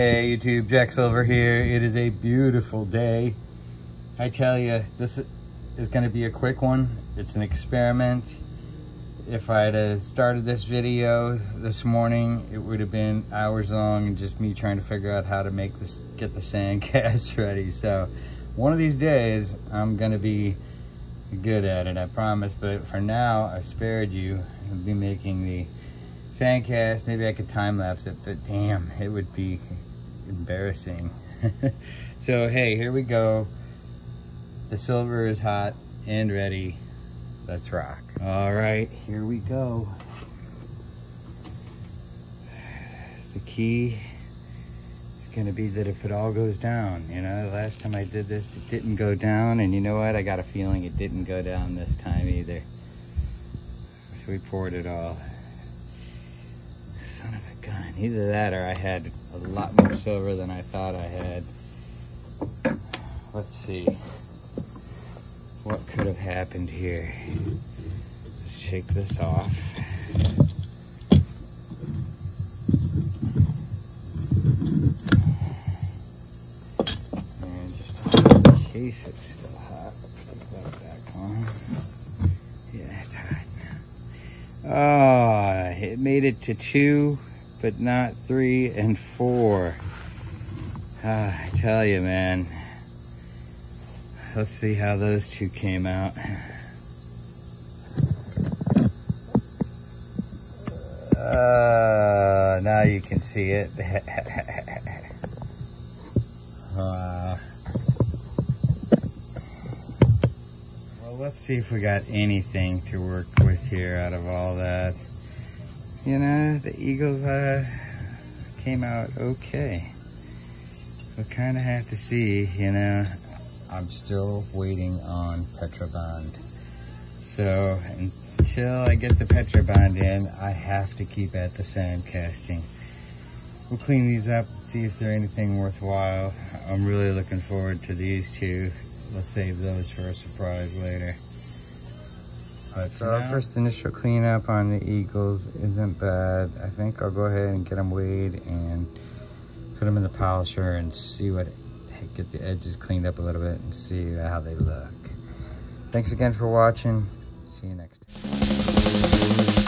YouTube? Jack Silver here. It is a beautiful day. I tell you, this is going to be a quick one. It's an experiment. If I had started this video this morning, it would have been hours long and just me trying to figure out how to make this, get the sand cast ready. So one of these days, I'm going to be good at it, I promise. But for now, I spared you. I'll be making the sandcast. Maybe I could time lapse it, but damn, it would be embarrassing. so hey, here we go. The silver is hot and ready. Let's rock. All right, here we go. The key is gonna be that if it all goes down, you know, the last time I did this, it didn't go down, and you know what? I got a feeling it didn't go down this time either. So we poured it all. Son of a gun. Either that or I had a lot more silver than I thought I had. Let's see. What could have happened here? Let's shake this off. And just in case it's still hot, put the back on. Yeah, it's hot now. Oh, it made it to two, but not three and four. Ah, I tell you, man. Let's see how those two came out. Uh, now you can see it. wow. Well, let's see if we got anything to work with here out of all that. You know, the Eagles uh, came out okay. We'll kind of have to see, you know. I'm still waiting on Petrobond. So until I get the Petrobond in, I have to keep at the sand casting. We'll clean these up, see if they're anything worthwhile. I'm really looking forward to these two. Let's save those for a surprise later. But so our first initial cleanup on the Eagles isn't bad. I think I'll go ahead and get them weighed and put them in the polisher and see what get the edges cleaned up a little bit and see how they look. Thanks again for watching. See you next time.